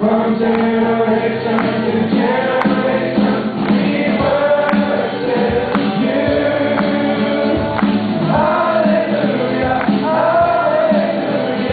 From.